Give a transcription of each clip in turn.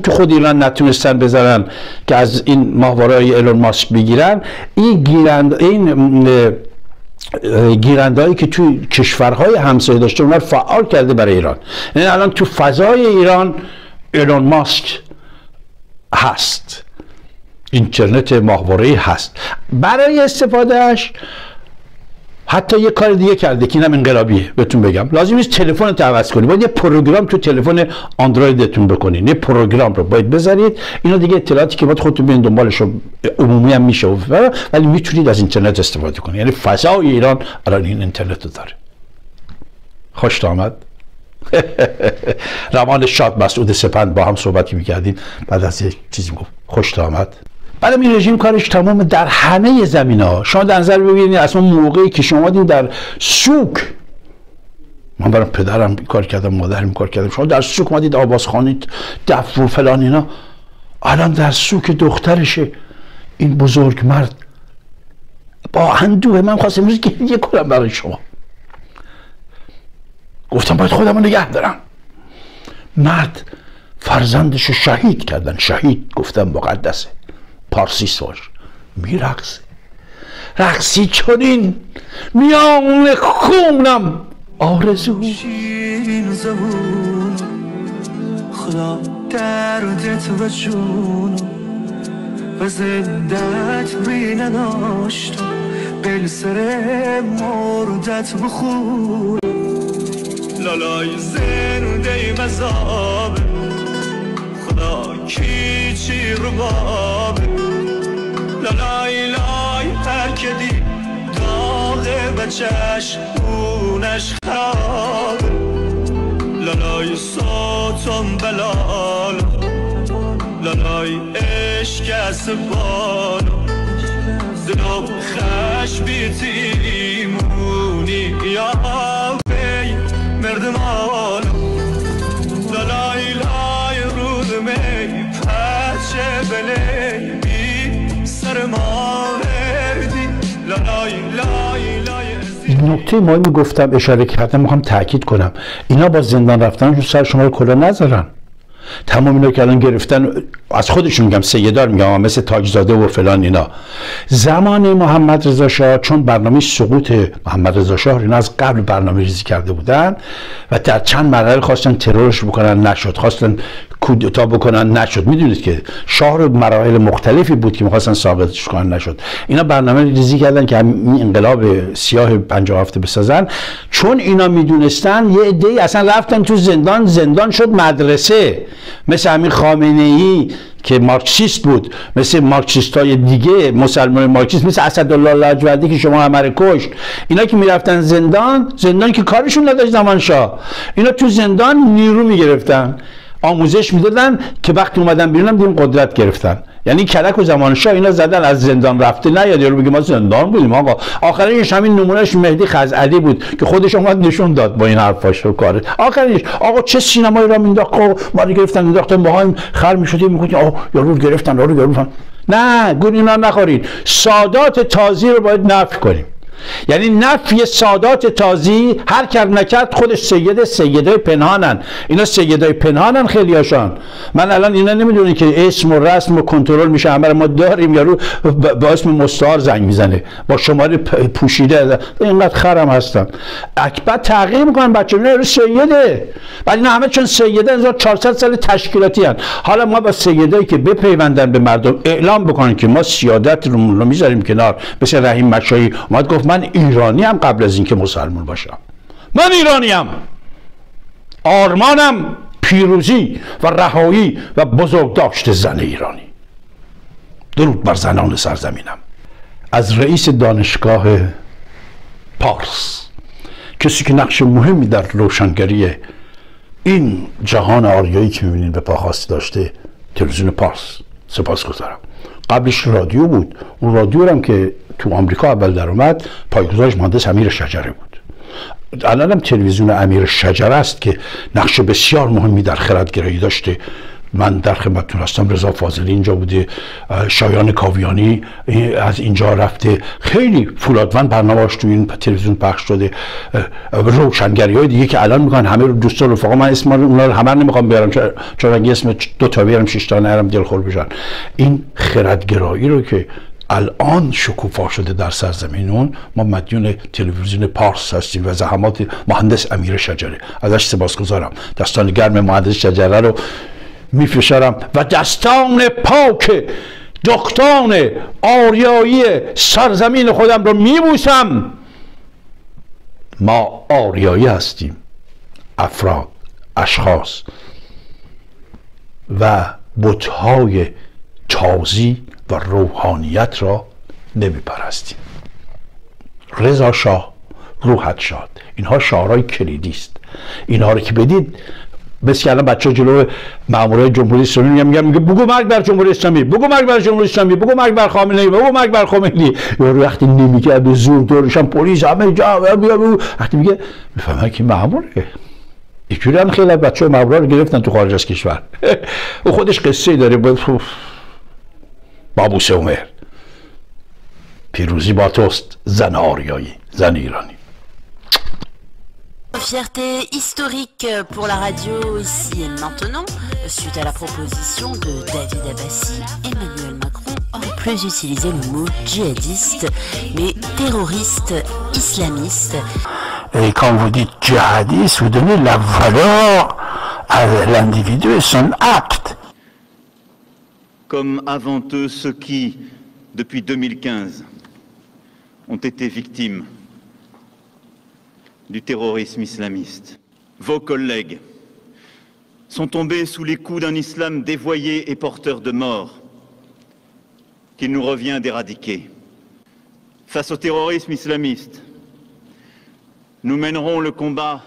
تو خود ایران نتونستن بزنن که از این ماهواره های ایلون ماسک بگیرن. این گیرند این گیرندهایی که تو کشورهای همسایه داشته اونها فعال کرده برای ایران. یعنی الان تو فضای ایران ایلون ماسک هست. اینترنت ماهواره هست. برای استفادهش حتی یه کار دیگه کرده که اینم انقلابیه بهتون بگم. لازم نیست تلفن رو عوض کنید. باید یه پروگرام تو تلفن اندرویدتون بکنید یه پروگرام رو باید بذارید. اینا دیگه اطلاعاتی که باید خودتون بیان دنبالش رو عمومی هم میشه ولی می‌تونید از اینترنت استفاده کنید. یعنی فضای ایران الان این اینترنت رو داره. خوش آمد. روان شاد مسعود سپند با هم صحبتی می‌کردیم. بعد از یه چیزی گفت خوش آمد. بعد این رژیم کارش تمام در همه زمین ها شما در نظر ببینید اصلا موقعی که شما در سوک من برای پدرم کار کردم مادرم کار کردم شما در سوک اومدید آواز خانید دف و فلان اینا. الان در سوک دخترشه. این بزرگ مرد با اندوه من خواستم امروز گریه کنم برای شما. گفتم باید خودم رو نگه دارم. مرد فرزندش شهید کردن. شهید گفتم مقدسه. پارسی سوش میرقصه رقصی چنین میان خونم آرزو. شیرین زبون خدا دردت و جون و زدت بی نداشت بل سر مردت بخون. لالای زنده مذاب خدا کی چی رو که دی داغه و چشمونش خرابه لالای ساتم بلال لالای عشق از بالو دلو خش بیتیمونی یا بی مردمانو لالای لای رود می پچه بلی نکته مهمی گفتم اشاره کردم می‌خوام تاکید کنم. اینا با زندان رفتن رو سر شما رو کلا نذارن. تمام اینا که الان گرفتن از خودشون میگم سیدار میگم مثل تاجزاده و فلان اینا. زمان محمد رضا شاه چون برنامه سقوط محمد رضا شاه اینا از قبل برنامه ریزی کرده بودن و در چند مرحله خواستن ترورش بکنن نشد. خواستن کودتا بکنن نشد. می‌دونید که شاه رو مراحل مختلفی بود که می‌خواستن ثابتش کنن نشد. اینا برنامه ریزی کردن که انقلاب سیاه 50 هفته بسازن. چون اینا می‌دونستن یه عده اصلا رفتن تو زندان زندان شد مدرسه. مثل همین خامنه ای که مارکسیست بود. مثل مارکسیست های دیگه مسلمان مارکسیست مثل اسدالله لاجوردی که شما همه کشت. اینا که می‌رفتن زندان زندان که کارشون نداشت زمان شاه اینا تو زندان نیرو می‌گرفتن. آموزش می‌دادن که وقتی اومدن بیرونم دیدیم قدرت گرفتن. یعنی کلک و زمان شاه اینا زدن از زندان رفته نه یاد بگیم ما زندان بودیم آقا. آخرینش همین نمونهش مهدی خزعلی بود که خودش اومد نشون داد با این حرفاش رو کاره. آخرینش آقا چه سینمایی را مینداخت؟ ما رو گرفتن انداختن ما هم خر می‌شدیم می‌گفتیم آقا یارو گرفتن یارو گرفتن. نه گون اینا نخورید. سادات تازی رو باید نفی کنیم. یعنی نفی سادات تازی هر کر نکرد خودش سید سیده پنهانن. اینا سیدای پنهانن خیلی هاشان من الان اینا نمی‌دونی که اسم و رسم و کنترل میشه. همه ما داریم. یارو با اسم مستعار زنگ می‌زنه. با شماره پوشیده. اینقدر خرم هستن. اکبر تغییر می‌کنن بچه اینا سیده. ولی نه همه چون سیده 1400 سال تشکیلاتی هن. حالا ما با سیدایی که بپیوندن به مردم اعلام بکنن که ما سیادت رو می‌ذاریم کنار. مثل رحیم مشایی. اومد گفت من ایرانی هم قبل از اینکه مسلمان باشم. من ایرانی هم آرمانم پیروزی و رهایی و بزرگداشت زن ایرانی. درود بر زنان سرزمینم. از رئیس دانشگاه پارس. کسی که نقش مهمی در روشنگری این جهان آریایی که می‌بینید به پاخاستی داشته تلویزیون پارس. سپاس گذارم قبلش رادیو بود. اون رادیو هم که تو آمریکا اول در اومد پایگذارش مهندس امیر شجره بود. الان هم تلویزیون امیر شجره است که نقش بسیار مهمی در خردگرایی داشته. من در خدمتتون هستم رضا فاضلی اینجا بوده شایان کاویانی از اینجا رفته. خیلی فولادوند برنامه‌اش تو این تلویزیون پخش شده. روشنگری های دیگه که الان میگن همه رو دوستان رفقا من اسم اونا رو همه نمی‌خوام بیارم چون اگه اسم دو تا بیارم شش تا نرم دلخور بشن. این خردگرایی رو که الان شکوفا شده در سرزمینون ما مدیون تلویزیون پارس هستیم و زحمات مهندس امیر شجره. ازش سپاسگزارم. دستان گرم مهندس شجره رو میفشارم. و دستان پاک دختان آریایی سرزمین خودم رو میبوسم. ما آریایی هستیم افراد اشخاص. و بتهای تازی و روحانیت را نمیپرستیم. رضا شاه روحت شاد. اینها شعارهای کلیدی است. اینها رو که بدید بس الان بچه جلو مامورای جمهوری اسلامی میگن میگن میگه بگو مرگ بر جمهوری اسلامی بگو مرگ بر جمهوری اسلامی بگو مرگ بر خامنه ای بگو مرگ بر خمینی یارو وقتی نمیگه به زور دورشم پلیس همه جا وقتی میگه می‌فهمه که ماموره. اینجوری هم خیلی بچه مامورا رو گرفتن تو خارج از کشور. او خودش قصه داره بابوس عمر. پیروزی با توست زن آریایی زن ایرانی. Fierté historique pour la radio ici et maintenant, suite à la proposition de David Abbassi, Emmanuel Macron aurait plus utilisé le mot djihadiste, mais terroriste islamiste. Et quand vous dites djihadiste, vous donnez la valeur à l'individu et son acte. comme avant eux ceux qui, depuis 2015, ont été victimes du terrorisme islamiste. Vos collègues sont tombés sous les coups d'un islam dévoyé et porteur de mort qu'il nous revient d'éradiquer. Face au terrorisme islamiste, nous mènerons le combat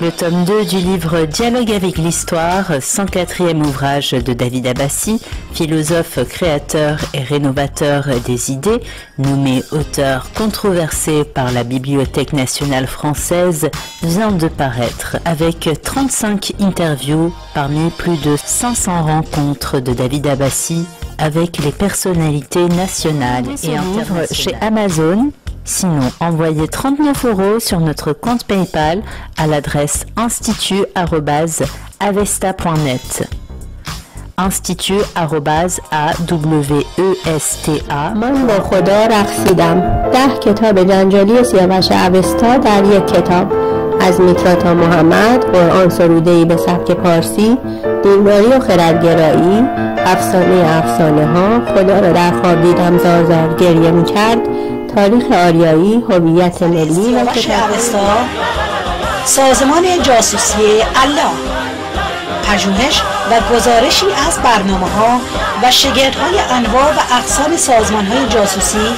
le tome 2 du livre Dialogue avec l'histoire, 104e ouvrage de David Abbassi, philosophe, créateur et rénovateur des idées, nommé auteur controversé par la Bibliothèque nationale française, vient de paraître avec 35 interviews parmi plus de 500 rencontres de David Abbassi avec les personnalités nationales et internationales. chez Amazon Sinon, envoyez 39 euros sur notre compte PayPal à l'adresse institut@avesta.net. institut@awesta من با خدا رقصیدم. ده کتاب جنجالی سیاوش اوستا در یک کتاب. از میترا تا محمد قرآن سروده به سبک پارسی دینداری و خردگرایی افسانه افسانه ها خدا را در خواب دیدم زار گریه می‌کرد. تاریخ آریایی هویت ملی و سازمان جاسوسی الله. پژوهش و گزارشی از برنامه ها و شگردهای انواع و اقسام سازمان های جاسوسی،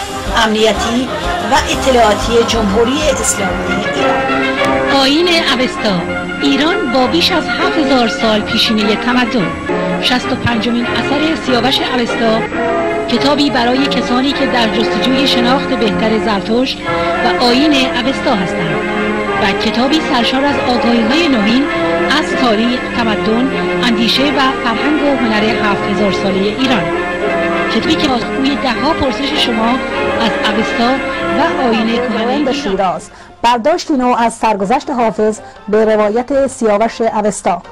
امنیتی و اطلاعاتی جمهوری اسلامی. ایران آین اوستا. ایران با بیش از 7000 سال پیشینه تمدن. 65 مین اثر سیاوش اوستا کتابی برای کسانی که در جستجوی شناخت بهتر زرتشت و آین اوستا هستند و کتابی سرشار از آگاهی های نوین از تاریخ، تمدن، اندیشه و فرهنگ و هنر هفت هزار ساله ایران. کتابی که پاسخگوی دهها پرسش شما از اوستا و آین کهنه شیراز. برداشتی نو از سرگذشت حافظ به روایت سیاوش اوستا.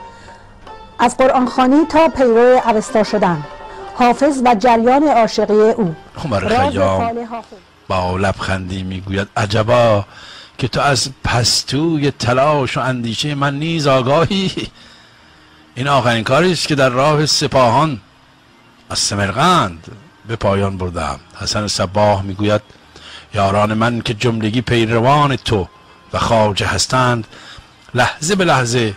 از قرآنخانی تا پیرو اوستا شدن. حافظ و جریان عاشقی او. عمر خیام با لبخندی می‌گوید عجبا که تو از پستوی تلاش و اندیشه من نیز آگاهی. این آخرین کاری است که در راه سپاهان از سمرقند به پایان بردم. حسن صباه می‌گوید یاران من که جملگی پیروان تو و خواجه هستند لحظه به لحظه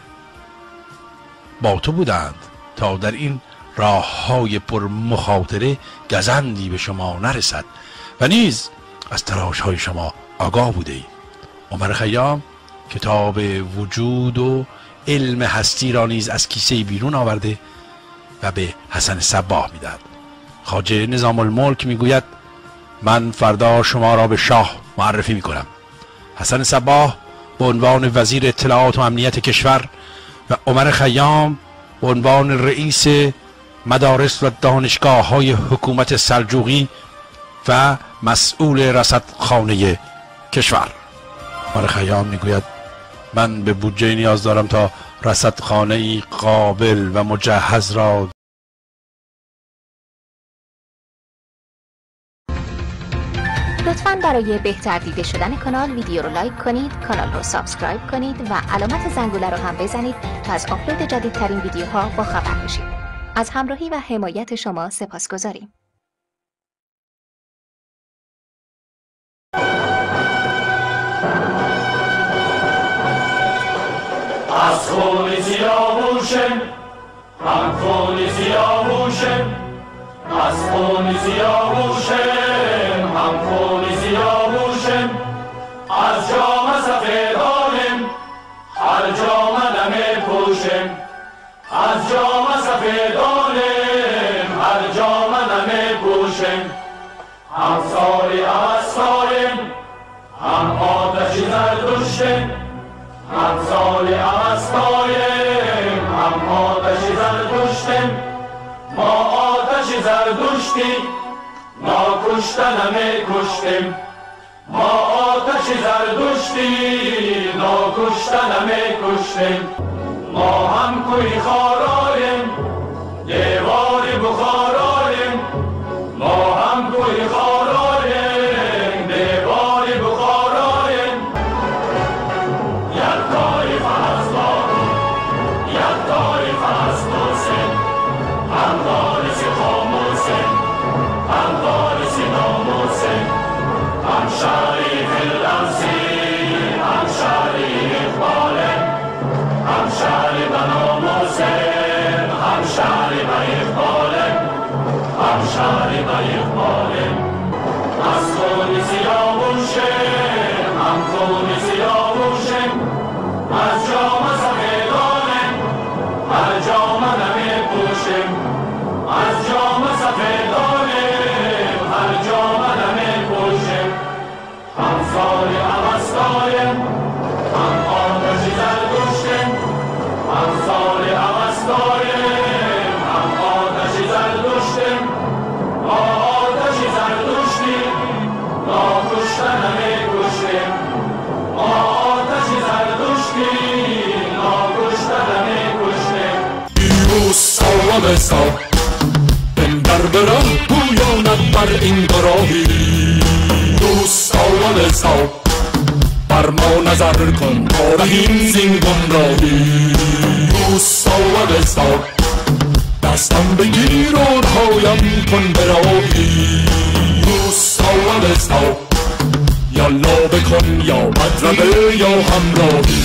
با تو بودند. تا در این راه های پر مخاطره گزندی به شما نرسد و نیز از تلاش های شما آگاه بوده ای عمر خیام کتاب وجود و علم هستی را نیز از کیسه بیرون آورده و به حسن صباه می‌داد خاجه نظام الملک می‌گوید من فردا شما را به شاه معرفی می‌کنم. حسن صباه به عنوان وزیر اطلاعات و امنیت کشور و عمر خیام به عنوان رئیس مدارس و دانشگاه های حکومت سلجوقی و مسئول رصدخانه کشور. مال خیام می‌گوید من به بودجه نیاز دارم تا رصدخانه قابل و مجهز را لطفا برای بهتر دیده شدن کانال ویدیو رو لایک کنید کانال رو subscribe کنید و علامت زنگوله رو هم بزنید تا از آپلود جدیدترین ویدیوها با خبر بشید. از همراهی و حمایت شما سپاس گذاریم از خون سیاووشم هم خون سیاووشم از خون سیاووشم هم خون سیاووشم از جام سفیدانم هر جام نمی پوشم. از جام سفیدانم هر جام نمی پوشم هم ساری اوستایم هم آتشی زردشتم هم سال اوستایم هم آتشی زردشتم ما آتشی زردشتی ناکشتنمی کشتیم ما آتشی زردشتی ناکشتنمی کشتیم ما هم کوی خارایم هم شریف سا بندر برم گویاند بر این گراهی دوست سالم سا بر ما نظر کن تا رهیم زین گمراهی دوست سالم سا دستم بگیر و پایم کن براهی دوست سالم سا یالا بکن یا مدربه یا همراهی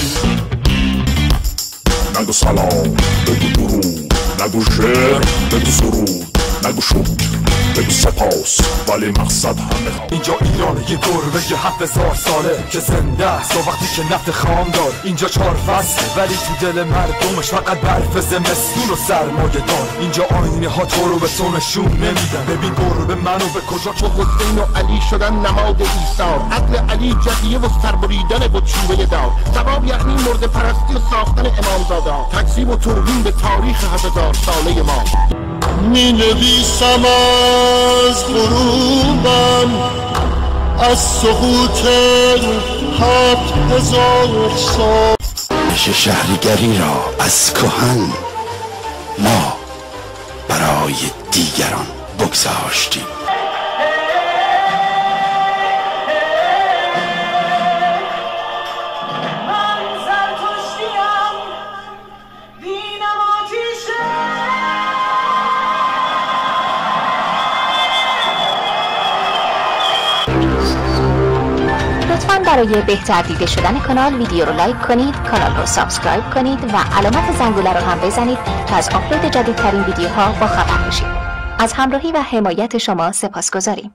نگو سلام بگو درود نگو شعر بگو سرود نگو شکر بگو سپاس. ولی مقصد همه ها اینجا ایران یه گربه یه هفت هزار ساله که زنده است. وقتی که نفت خام دار اینجا چهار فصله ولی تو دل مردمش فقط برف زمستون و سرمایه دار. اینجا آینه ها تو رو به تو نشون نمیدن. ببین گربه منو به کجا. چو حسین و علی شدن نماد ایثار. عدل علی جدیه و سربریدن و چوبه دار. ثواب یعنی مرد پرستی و ساختن امامزاده. تکذیب و توهین به تاریخ هزار ساله ما. می نویسم از غروبم از سقوط هفت هزار سال. نش شهریگری را از کهن ما برای دیگران بگذاشتیم. برای بهتر دیده شدن کانال ویدیو رو لایک کنید کانال رو subscribe کنید و علامت زنگوله رو هم بزنید تا از آپلود جدیدترین ویدیوها با خبر بشید از همراهی و حمایت شما سپاس گذاریم